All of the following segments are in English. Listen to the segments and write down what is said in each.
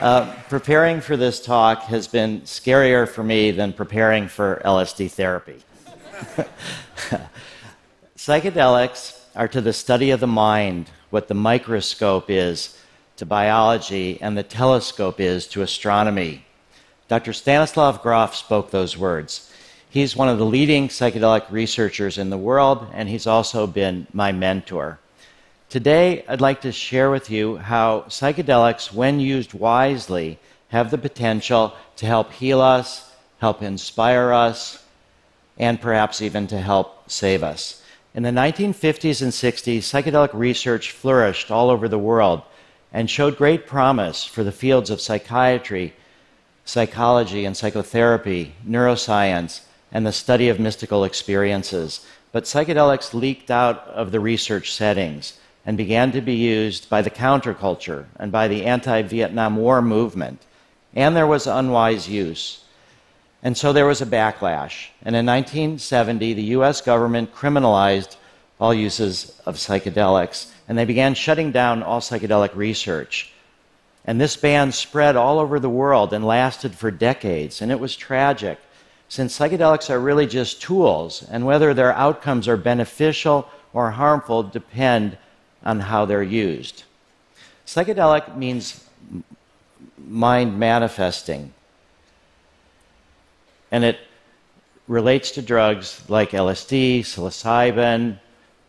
Uh, preparing for this talk has been scarier for me than preparing for LSD therapy. Psychedelics are to the study of the mind what the microscope is to biology and the telescope is to astronomy. Dr. Stanislav Grof spoke those words. He's one of the leading psychedelic researchers in the world, and he's also been my mentor. Today, I'd like to share with you how psychedelics, when used wisely, have the potential to help heal us, help inspire us, and perhaps even to help save us. In the 1950s and 60s, psychedelic research flourished all over the world and showed great promise for the fields of psychiatry, psychology and psychotherapy, neuroscience, and the study of mystical experiences. But psychedelics leaked out of the research settings and began to be used by the counterculture and by the anti Vietnam War movement. And there was unwise use. And so there was a backlash. And in 1970, the US government criminalized all uses of psychedelics, and they began shutting down all psychedelic research. And this ban spread all over the world and lasted for decades, and it was tragic, since psychedelics are really just tools, and whether their outcomes are beneficial or harmful depend on how they're used. Psychedelic means mind manifesting, and it relates to drugs like LSD, psilocybin,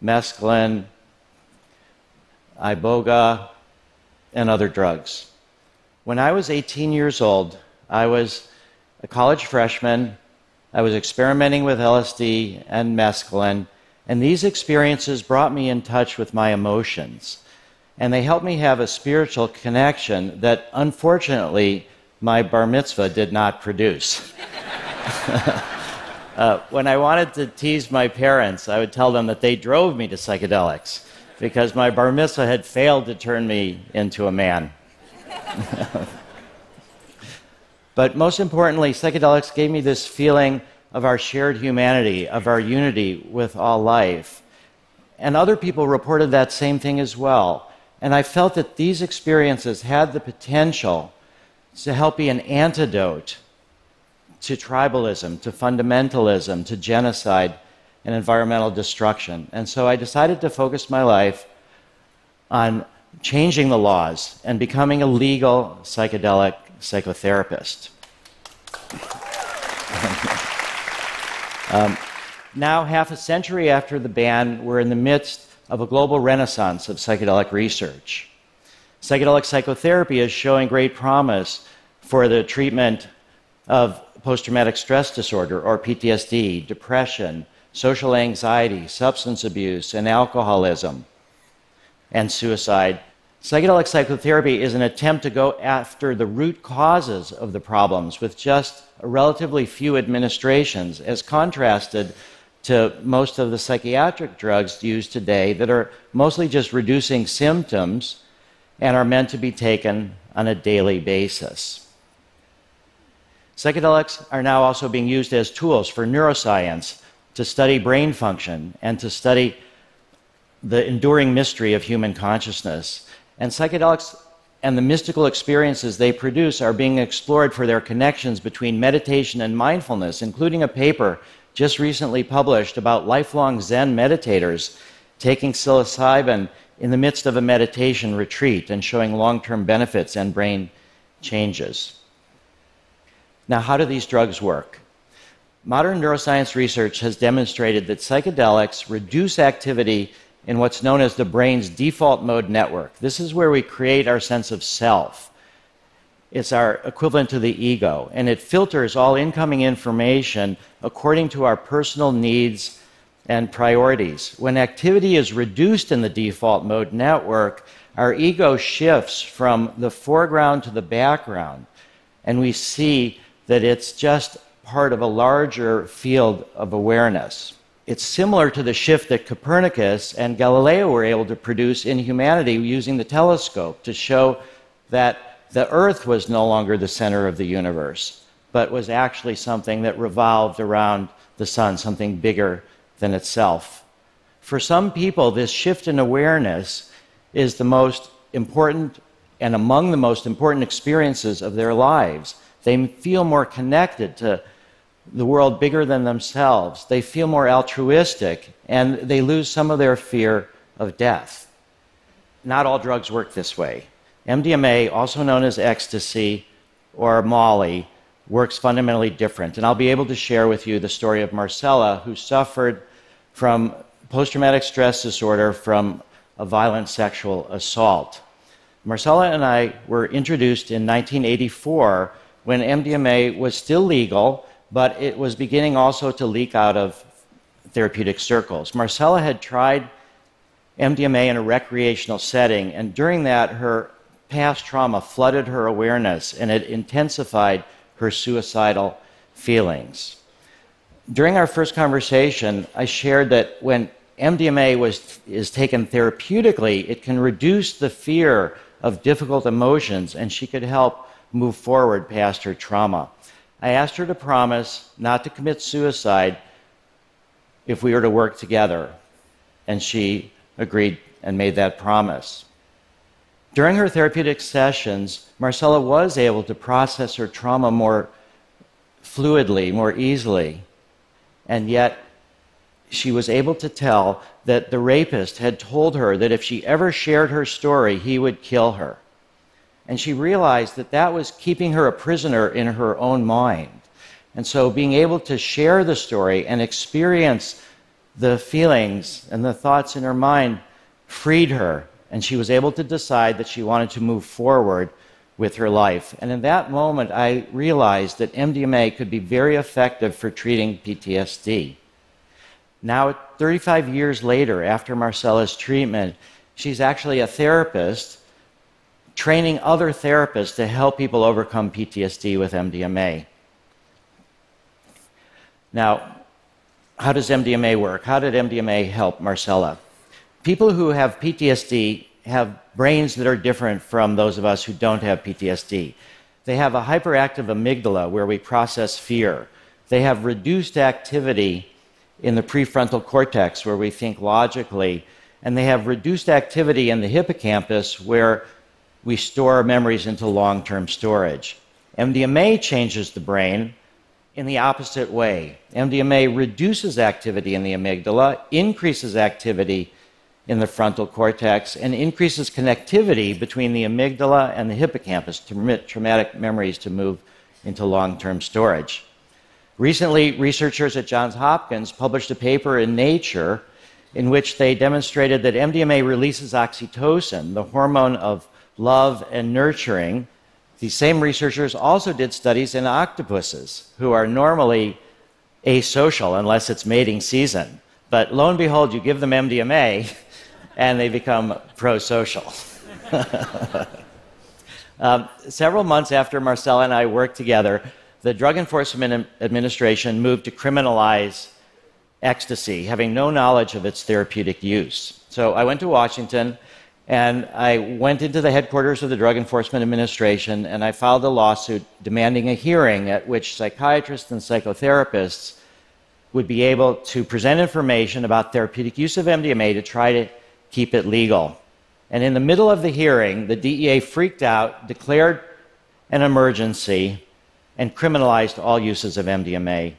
mescaline, iboga, and other drugs. When I was 18 years old, I was a college freshman. I was experimenting with LSD and mescaline, and these experiences brought me in touch with my emotions. And they helped me have a spiritual connection that, unfortunately, my bar mitzvah did not produce. uh, when I wanted to tease my parents, I would tell them that they drove me to psychedelics because my bar mitzvah had failed to turn me into a man. but most importantly, psychedelics gave me this feeling of our shared humanity, of our unity with all life. And other people reported that same thing as well. And I felt that these experiences had the potential to help be an antidote to tribalism, to fundamentalism, to genocide and environmental destruction. And so I decided to focus my life on changing the laws and becoming a legal psychedelic psychotherapist. um, now, half a century after the ban, we're in the midst of a global renaissance of psychedelic research. Psychedelic psychotherapy is showing great promise for the treatment of post traumatic stress disorder or PTSD, depression, social anxiety, substance abuse, and alcoholism, and suicide. Psychedelic psychotherapy is an attempt to go after the root causes of the problems with just relatively few administrations, as contrasted to most of the psychiatric drugs used today that are mostly just reducing symptoms and are meant to be taken on a daily basis. Psychedelics are now also being used as tools for neuroscience to study brain function and to study the enduring mystery of human consciousness. And psychedelics and the mystical experiences they produce are being explored for their connections between meditation and mindfulness, including a paper just recently published about lifelong Zen meditators taking psilocybin in the midst of a meditation retreat and showing long term benefits and brain changes. Now, how do these drugs work? Modern neuroscience research has demonstrated that psychedelics reduce activity in what's known as the brain's default mode network. This is where we create our sense of self. It's our equivalent to the ego, and it filters all incoming information according to our personal needs and priorities. When activity is reduced in the default mode network, our ego shifts from the foreground to the background, and we see that it's just part of a larger field of awareness. It's similar to the shift that Copernicus and Galileo were able to produce in humanity using the telescope to show that the Earth was no longer the center of the universe, but was actually something that revolved around the sun, something bigger than itself. For some people, this shift in awareness is the most important and among the most important experiences of their lives. They feel more connected to the world bigger than themselves. They feel more altruistic, and they lose some of their fear of death. Not all drugs work this way. MDMA, also known as ecstasy or Molly, works fundamentally different. And I'll be able to share with you the story of Marcella, who suffered from post traumatic stress disorder from a violent sexual assault. Marcella and I were introduced in 1984 when MDMA was still legal, but it was beginning also to leak out of therapeutic circles. Marcella had tried MDMA in a recreational setting, and during that, her past trauma flooded her awareness and it intensified her suicidal feelings. During our first conversation, I shared that when MDMA was, is taken therapeutically, it can reduce the fear of difficult emotions and she could help move forward past her trauma. I asked her to promise not to commit suicide if we were to work together, and she agreed and made that promise. During her therapeutic sessions, Marcella was able to process her trauma more fluidly, more easily, and yet she was able to tell that the rapist had told her that if she ever shared her story, he would kill her. And she realized that that was keeping her a prisoner in her own mind. And so being able to share the story and experience the feelings and the thoughts in her mind freed her. And she was able to decide that she wanted to move forward with her life. And in that moment, I realized that MDMA could be very effective for treating PTSD. Now, 35 years later, after Marcella's treatment, she's actually a therapist training other therapists to help people overcome PTSD with MDMA. Now, how does MDMA work? How did MDMA help Marcella? People who have PTSD have brains that are different from those of us who don't have PTSD. They have a hyperactive amygdala where we process fear. They have reduced activity in the prefrontal cortex where we think logically. And they have reduced activity in the hippocampus where we store memories into long term storage. MDMA changes the brain in the opposite way. MDMA reduces activity in the amygdala, increases activity in the frontal cortex, and increases connectivity between the amygdala and the hippocampus to permit traumatic memories to move into long term storage. Recently, researchers at Johns Hopkins published a paper in Nature in which they demonstrated that MDMA releases oxytocin, the hormone of love, and nurturing. These same researchers also did studies in octopuses, who are normally asocial unless it's mating season. But lo and behold, you give them MDMA and they become pro social. um, several months after Marcella and I worked together, the Drug Enforcement Administration moved to criminalize ecstasy, having no knowledge of its therapeutic use. So I went to Washington and I went into the headquarters of the Drug Enforcement Administration and I filed a lawsuit demanding a hearing at which psychiatrists and psychotherapists would be able to present information about therapeutic use of MDMA to try to keep it legal. And in the middle of the hearing, the DEA freaked out, declared an emergency, and criminalized all uses of MDMA.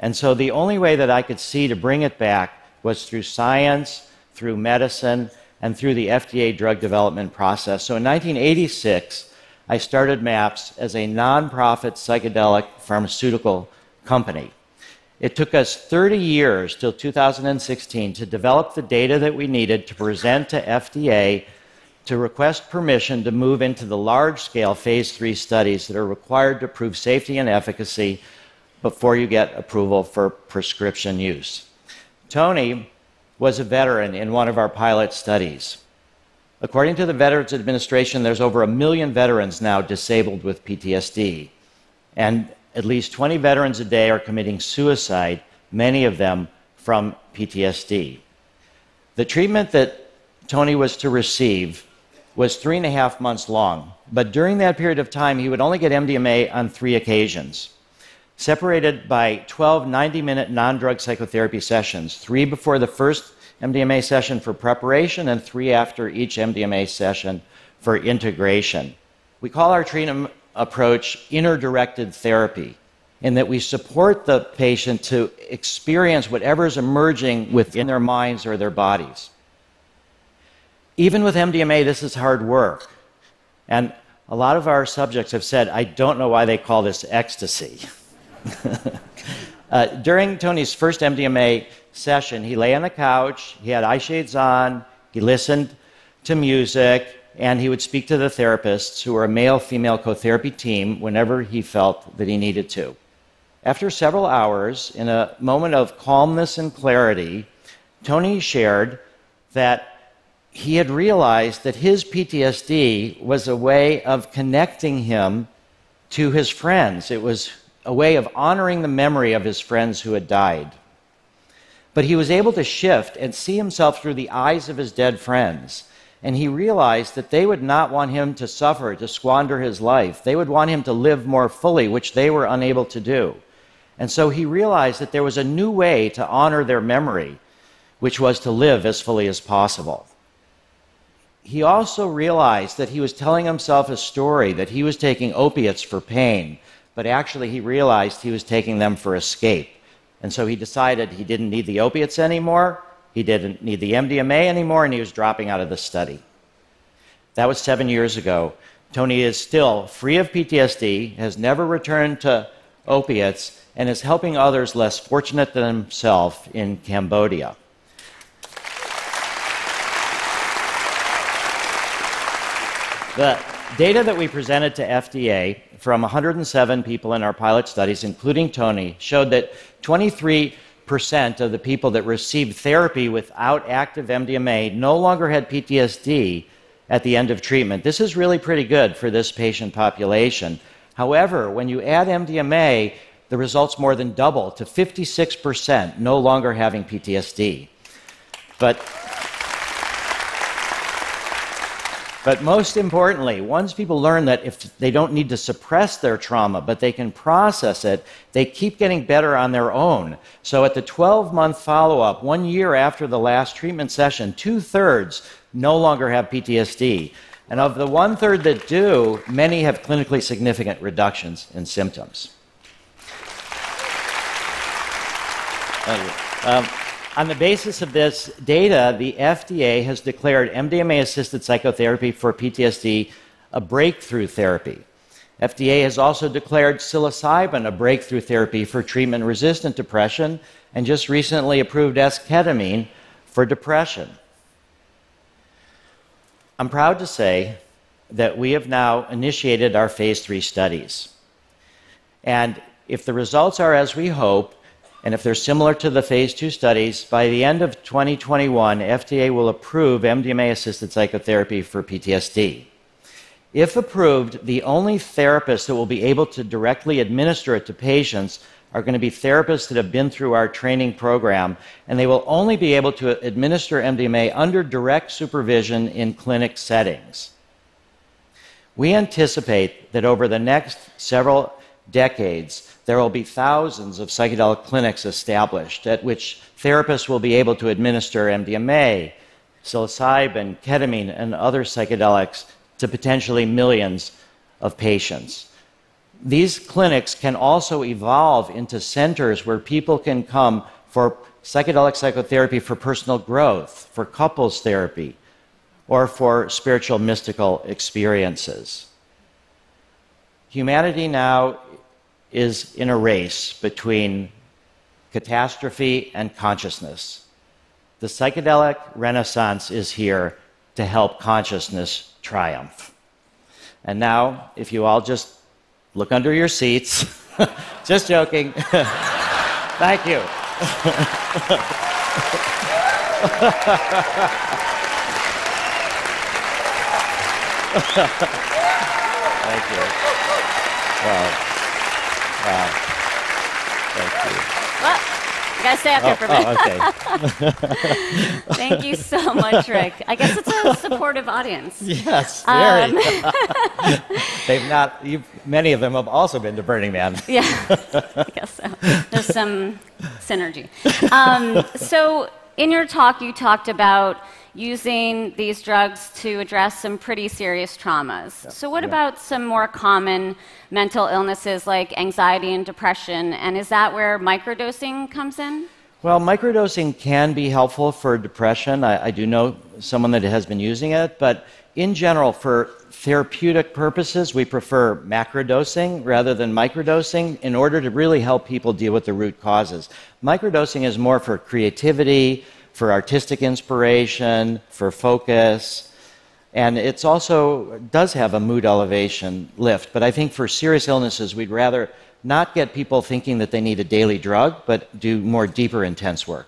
And so the only way that I could see to bring it back was through science, through medicine, and through the FDA drug development process. So in 1986, I started MAPS as a nonprofit psychedelic pharmaceutical company. It took us 30 years till 2016 to develop the data that we needed to present to FDA to request permission to move into the large scale phase three studies that are required to prove safety and efficacy before you get approval for prescription use. Tony was a veteran in one of our pilot studies. According to the Veterans Administration, there's over a million veterans now disabled with PTSD. And at least 20 veterans a day are committing suicide, many of them from PTSD. The treatment that Tony was to receive was three and a half months long, but during that period of time, he would only get MDMA on three occasions separated by 12 90 minute non drug psychotherapy sessions, three before the first MDMA session for preparation and three after each MDMA session for integration. We call our treatment approach inner directed therapy, in that we support the patient to experience whatever is emerging within their minds or their bodies. Even with MDMA, this is hard work. And a lot of our subjects have said, I don't know why they call this ecstasy. uh, during Tony's first MDMA session, he lay on the couch, he had eye shades on, he listened to music, and he would speak to the therapists, who were a male female co therapy team, whenever he felt that he needed to. After several hours, in a moment of calmness and clarity, Tony shared that he had realized that his PTSD was a way of connecting him to his friends. It was a way of honoring the memory of his friends who had died. But he was able to shift and see himself through the eyes of his dead friends. And he realized that they would not want him to suffer, to squander his life. They would want him to live more fully, which they were unable to do. And so he realized that there was a new way to honor their memory, which was to live as fully as possible he also realized that he was telling himself a story that he was taking opiates for pain, but actually he realized he was taking them for escape. And so he decided he didn't need the opiates anymore, he didn't need the MDMA anymore, and he was dropping out of the study. That was seven years ago. Tony is still free of PTSD, has never returned to opiates, and is helping others less fortunate than himself in Cambodia. The data that we presented to FDA from 107 people in our pilot studies, including Tony, showed that 23% of the people that received therapy without active MDMA no longer had PTSD at the end of treatment. This is really pretty good for this patient population. However, when you add MDMA, the results more than double to 56% no longer having PTSD. But But most importantly, once people learn that if they don't need to suppress their trauma, but they can process it, they keep getting better on their own. So at the 12 month follow up, one year after the last treatment session, two thirds no longer have PTSD. And of the one third that do, many have clinically significant reductions in symptoms. Um, on the basis of this data, the FDA has declared MDMA assisted psychotherapy for PTSD a breakthrough therapy. FDA has also declared psilocybin a breakthrough therapy for treatment resistant depression and just recently approved esketamine for depression. I'm proud to say that we have now initiated our phase three studies. And if the results are as we hope, and if they're similar to the phase two studies, by the end of 2021, FDA will approve MDMA assisted psychotherapy for PTSD. If approved, the only therapists that will be able to directly administer it to patients are going to be therapists that have been through our training program, and they will only be able to administer MDMA under direct supervision in clinic settings. We anticipate that over the next several decades, there will be thousands of psychedelic clinics established at which therapists will be able to administer MDMA, psilocybin, ketamine, and other psychedelics to potentially millions of patients. These clinics can also evolve into centers where people can come for psychedelic psychotherapy for personal growth, for couples therapy, or for spiritual mystical experiences. Humanity now is in a race between catastrophe and consciousness. The psychedelic renaissance is here to help consciousness triumph. And now, if you all just look under your seats, just joking. Thank you. Thank you. Wow. Wow. Thank you. Well, you gotta stay up oh, for a minute. Oh, okay. Thank you so much, Rick. I guess it's a supportive audience. Yes, very. Um, They've not. many of them have also been to Burning Man. yeah, I guess so. There's some synergy. Um, so, in your talk, you talked about using these drugs to address some pretty serious traumas. So, what about some more common mental illnesses like anxiety and depression? And is that where microdosing comes in? Well, microdosing can be helpful for depression. I, I, do know someone that has been using it, but in general, for therapeutic purposes, we prefer macrodosing rather than microdosing in order to really help people deal with the root causes. Microdosing is more for creativity, for artistic inspiration, for focus, and it also does have a mood elevation lift. But I think for serious illnesses, we'd rather not get people thinking that they need a daily drug, but do more deeper, intense work.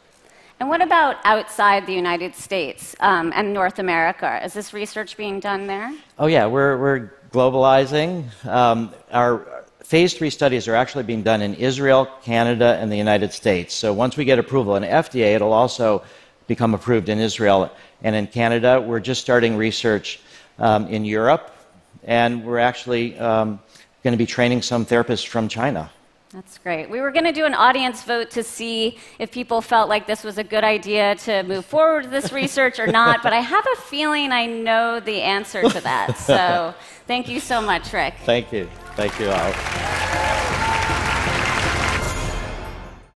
And what about outside the United States um, and North America? Is this research being done there? Oh, yeah, we're, we're globalizing. Um, our phase three studies are actually being done in Israel, Canada, and the United States. So once we get approval in FDA, it'll also become approved in Israel and in Canada. We're just starting research um, in Europe, and we're actually um, going to be training some therapists from China. That's great. We were going to do an audience vote to see if people felt like this was a good idea to move forward with this research or not, but I have a feeling I know the answer to that. So thank you so much, Rick. Thank you. Thank you all.